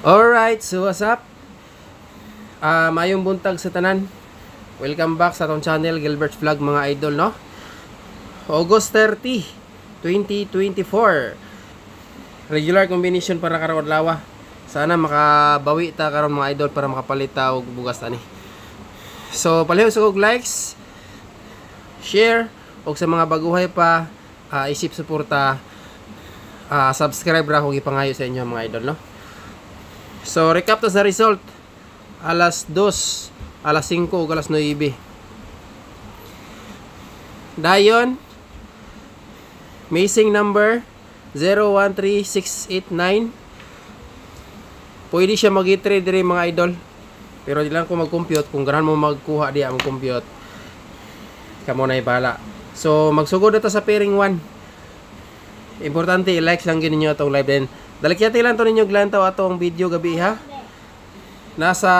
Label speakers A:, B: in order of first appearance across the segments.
A: Alright, so what's up? Ah, mayong buntag sa tanan. Welcome back sa atong channel Gilbert's Vlog mga idol, no? August 30, 2024. Regular combination para karon lawa. Sana makabawi ta karon mga idol para makapalit ta og bugas ani. So, palihog sa og likes, share og sa mga baguhay pa ah, isip suporta ah, subscribe ra kung ipangayo sa inyo mga idol, no? So, recap to sa result. Alas 2, alas 5, ug alas 9. Dayon, missing number 013689. Pwede siya mag-trade diri mga idol. Pero di lang ko mag-compute. Kung ganahan mo magkuha diya ang compute. Kamo na ibala. So, magsugod na ta sa pairing 1. Importante, i-like lang gini nyo itong live din. Dalakyati lang to ninyo glantaw atong video gabi ha. Nasa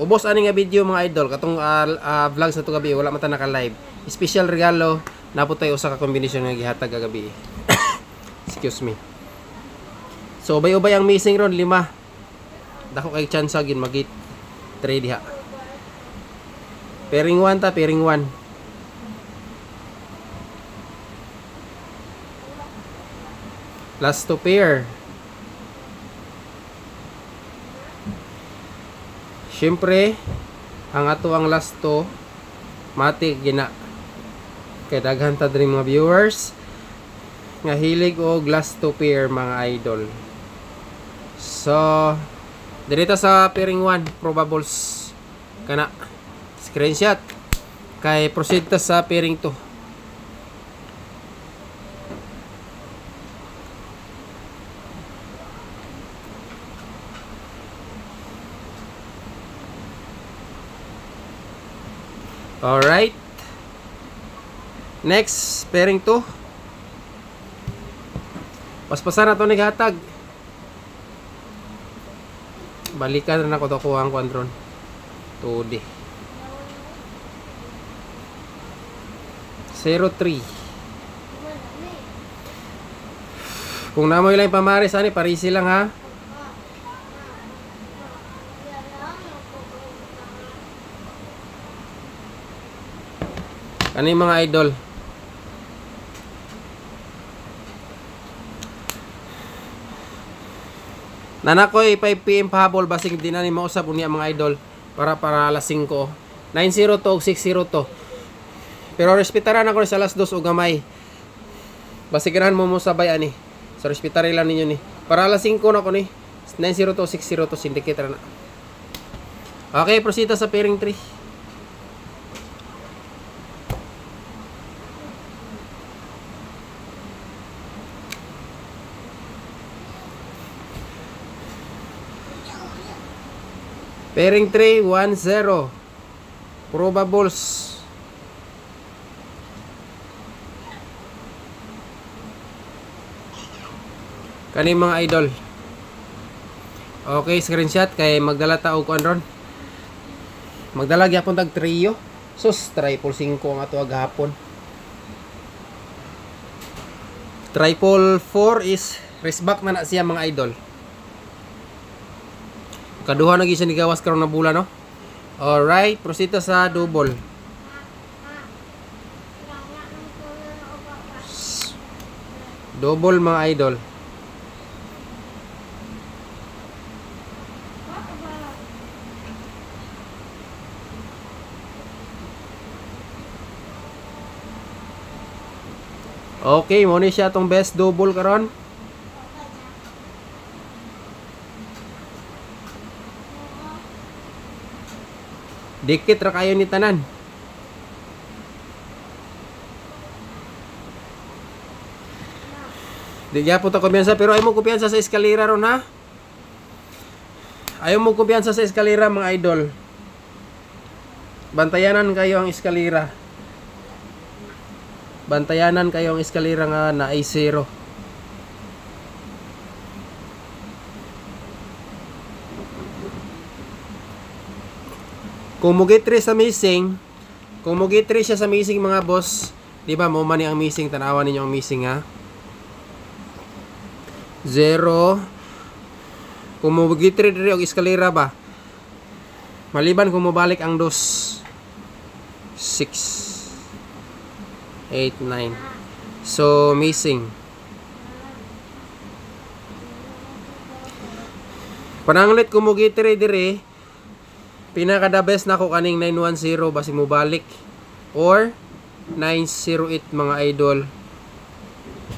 A: ubos ani nga video mga idol katong uh, uh, vlog sa to gabi wala man ta naka live. Special regalo naputay usa ka kombinasyon nga gihatag gabi. Excuse me. So ubay-ubay ang missing ron lima. Dako kay chance gin magit trade diha. Pairing 1 ta, pairing 1. Last to pair. Siyempre, ang ato ang last to, mati gina. Kay daghan ta mga viewers nga hilig og last to pair mga idol. So, dirita sa pairing 1, probables kana screenshot kay proceed sa pairing 2. Alright. Next, pairing 2. Paspasan na to ni hatag. Balikan na ko to kuha ang kwantron. 2D. 03. Kung namoy lang pamaris, ani, parisi lang ha. Ano yung mga idol? Nanakoy 5pm pahabol basig di na ni mausap unya mga idol para para alas 5. 90 to 60 to. Pero respetaran ako sa alas 2 o gamay. Basigaran mo mo sabay ani. So respetari lang ninyo ni. Para alas 5 na ko ni. 90 to 60 to syndicate na. Okay, proceed sa pairing 3. Pairing 3, 1-0. Probables. Kani mga idol. Okay, screenshot kay magdala ta og ron. Magdala gyapon tag trio. Sus, triple 5 ang ato agahapon. Triple 4 is raceback na na siya mga idol. Kaduha na siya ni gawas karon na bula no. Alright, proceed sa double. Double mga idol. Okay, mo ni siya tong best double karon. Dikit ra kayo ni tanan. Di gyapon ta kumpiyansa pero ay mo kumpiyansa sa eskalera ron ha. Ayaw mo kumpiyansa sa eskalera mga idol. Bantayanan kayo ang eskalera. Bantayanan kayo ang eskalera nga na ay zero. Kung mugitre sa missing, kung mugitre siya sa missing mga boss, di ba mo man ang missing, tanawan ninyo ang missing ha. 0 Kung mo gitri diri og eskalera ba. Maliban kung mobalik ang dos 6 8 9 So missing. Pananglit kung mo gitri diri pinaka the best na ko kaning 910 basi mo balik or 908 mga idol.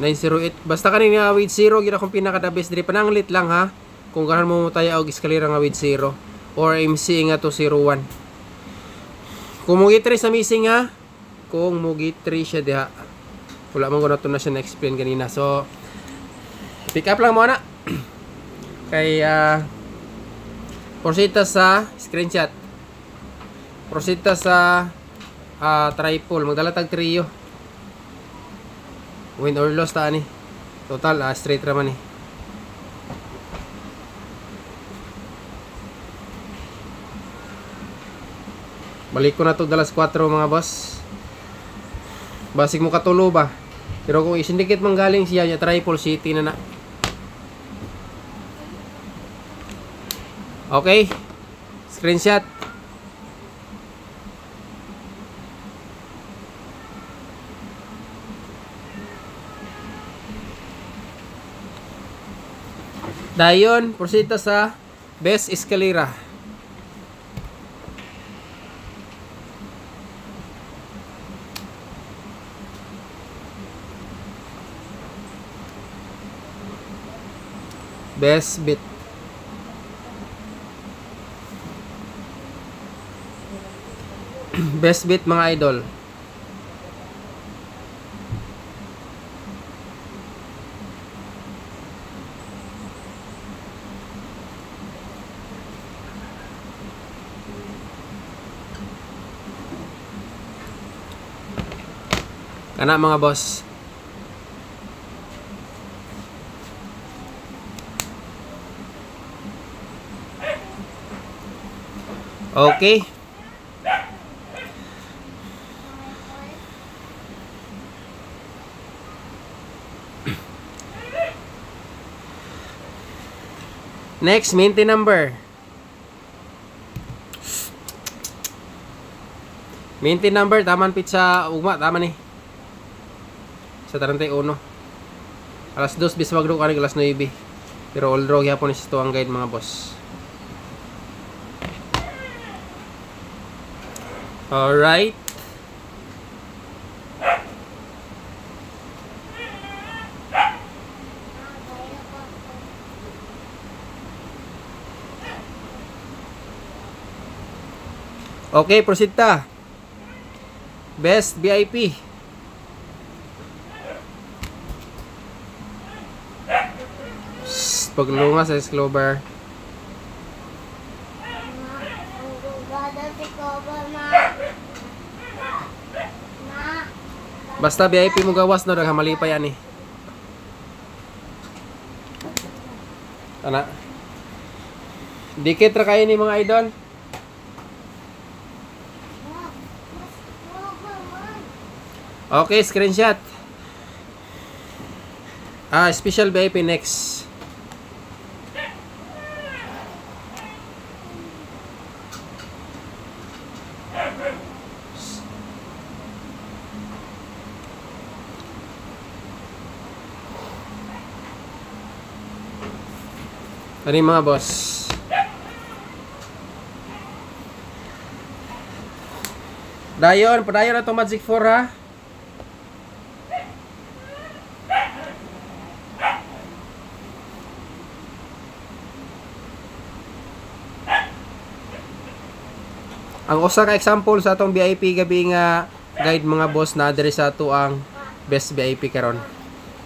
A: 908 basta kaning nga with 0 gina akong pinaka the best diri. Pananglit lang ha? Kung gahan mo tayo og eskalera nga with 0 or MC nga to 01 kung mo gitri sa missing ha? Kung mo gitri siya diha. Wala man ko na to na siya na-explain kanina. So pick up lang muna kay uh, Prosita sa screenshot. Prosita sa uh, triple. Magdala tag trio. Win or loss ta ni. Total uh, straight raman ni. Balik ko na to dalas 4 mga boss. Basig mo katulo ba? Pero kung isindikit man galing siya, ya triple city na na. Okay. Screenshot. Dayon, prosita sa best escalera. Best bit. Best bit mga idol. Kana mga boss. Okay. Next, minty number. Minty number, taman pizza ugma, tama ni. Sa 31. Alas 2 bis wag kanig alas 9. Pero all draw gyapon is to ang guide mga boss. Alright. Okay, proceed ta. Best VIP. Paglunga sa Clover. Basta VIP mo gawas no, naghamali pa yan eh. Ana. Dikit ra kayo ni mga idol. Okay, screenshot. Ah, special VIP next. Ano yung mga boss? Dayon, padayon na itong Magic 4 ha. Ang usa ka example sa atong VIP gabi nga guide mga boss na diri sa ato ang best VIP karon.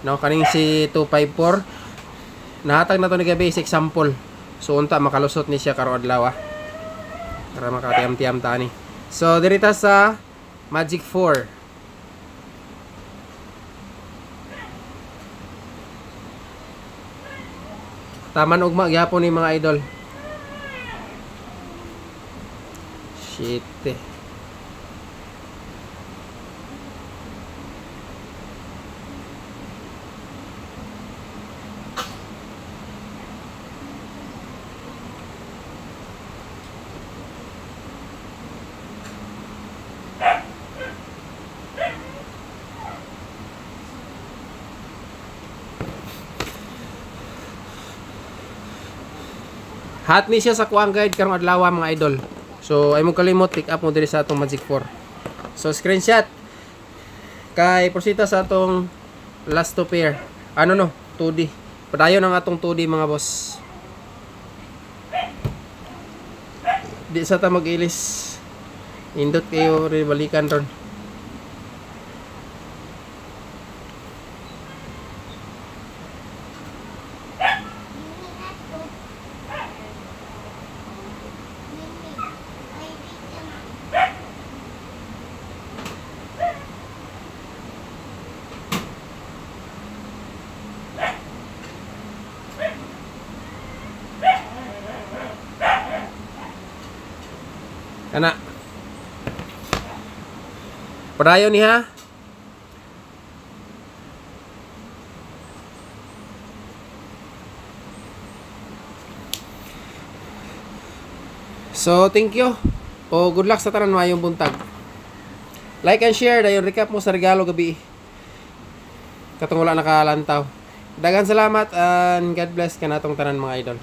A: No, kaning si 254 nahatag na to ni gabi sa example. So unta makalusot ni siya karon adlaw ah. Para makatiyam-tiyam ta ni. So diri sa Magic 4. Taman ugma gyapon ni mga idol. Shit. Hot siya sa kuang guide karong adlaw mga idol. So ay mo kalimot pick up mo diri sa atong Magic 4. So screenshot kay prosita sa atong last two pair. Ano no? 2D. Padayon ang atong 2D mga boss. Di sa ta mag-ilis. Indot kayo rin ron. Kana. Padayon ni ha. So, thank you. O good luck sa tanan mayong buntag. Like and share dayon recap mo sa regalo gabi. Katong wala nakalantaw. Dagan salamat and God bless kanatong tanan mga idol.